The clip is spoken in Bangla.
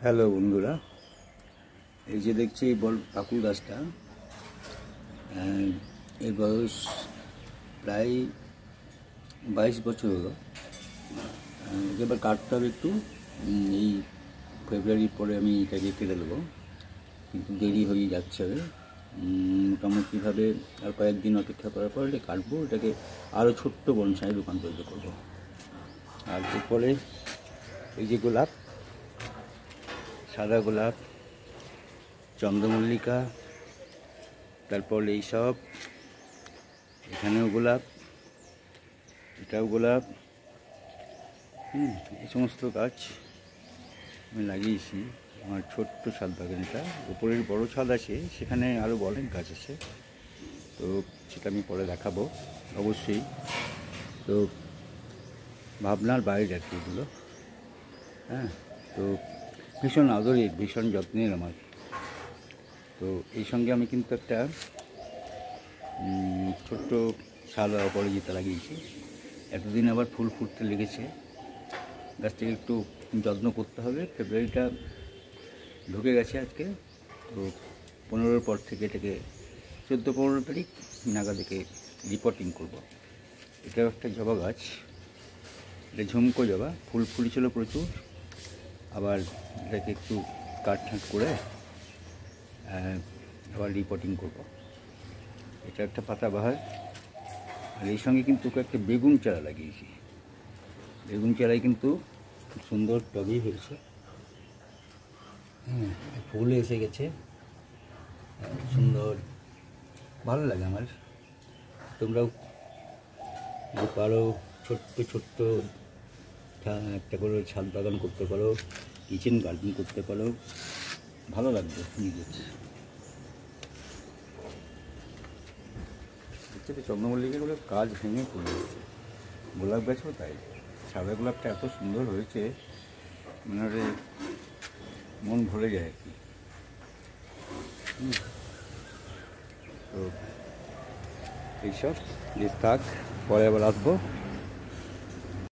হ্যালো বন্ধুরা এই যে দেখছি এই বল কাকুর গাছটা এর বয়স প্রায় বাইশ বছর হলো। এবার কাটতে হবে একটু এই ফেব্রুয়ারির পরে আমি এটাকে কেটে দেবো কিন্তু দেরি হয়ে যাচ্ছে উম, মোটামুটিভাবে আর কয়েকদিন অপেক্ষা করার পর এটা কাটবো এটাকে আরও ছোট্ট বনসাই রূপান্তরিত করব। আর এরপরে এই যে গোলাপ সাদা গোলাপ, চন্দ্রমল্লিকা, তারপর এই সব। এখানেও গোলাপ, এটাও গোলাপ। হুম, এই সমস্ত গাছ আমি লাগিয়েছি। আমার ছোট্ট ছাদ বাগানটা উপরের বড় ছাদ আছে, সেখানে আরও অনেক গাছ আছে। তো সেটা আমি পরে দেখাবো, অবশ্যই। তো ভাবনার বাইরে আর কি এগুলো। হ্যাঁ তো ভীষণ আদরের ভীষণ যত্নের আমার। তো এই সঙ্গে আমি কিন্তু একটা ছোট্ট সাদা অপরাজিতা লাগিয়েছি। এতদিন আবার ফুল ফুটতে লেগেছে। গাছটাকে একটু যত্ন করতে হবে। ফেব্রুয়ারিটা ঢুকে গেছে আজকে। তো পনেরোর পর থেকে এটাকে চোদ্দ পনেরো তারিখ নাগাদ একে রিপোর্টিং করব। এটাও একটা জবা গাছ। এটা ঝুমকো জবা। ফুল ফুটেছিল প্রচুর। আবার এটাকে একটু কাট ঠাট করে আহ, আবার রিপোর্টিং করব। এটা একটা পাতাবাহার আর এই সঙ্গে কিন্তু একটা বেগুন চারা লাগিয়েছি। বেগুন চারাই কিন্তু খুব সুন্দর টবেই হয়েছে। হ্যাঁ ফুল এসে গেছে। সুন্দর। ভালো লাগে আমার। তোমরাও পারো ছোট্ট ছোট্ট একটা একটা করে ছাদ বাগান করতে পারো কিচেন গার্ডেন করতে পারো। ভালো লাগবে নিজের। হচ্ছে তো চন্দ্রমল্লিকাগুলো কাজ ভেঙে পড়ে যাচ্ছে গোলাপ গাছও তাই। সাদা গোলাপটা এত সুন্দর হয়েছে মানে মন ভরে যায় আর কি। তো এইসব যে থাক, পরে আবার আসব।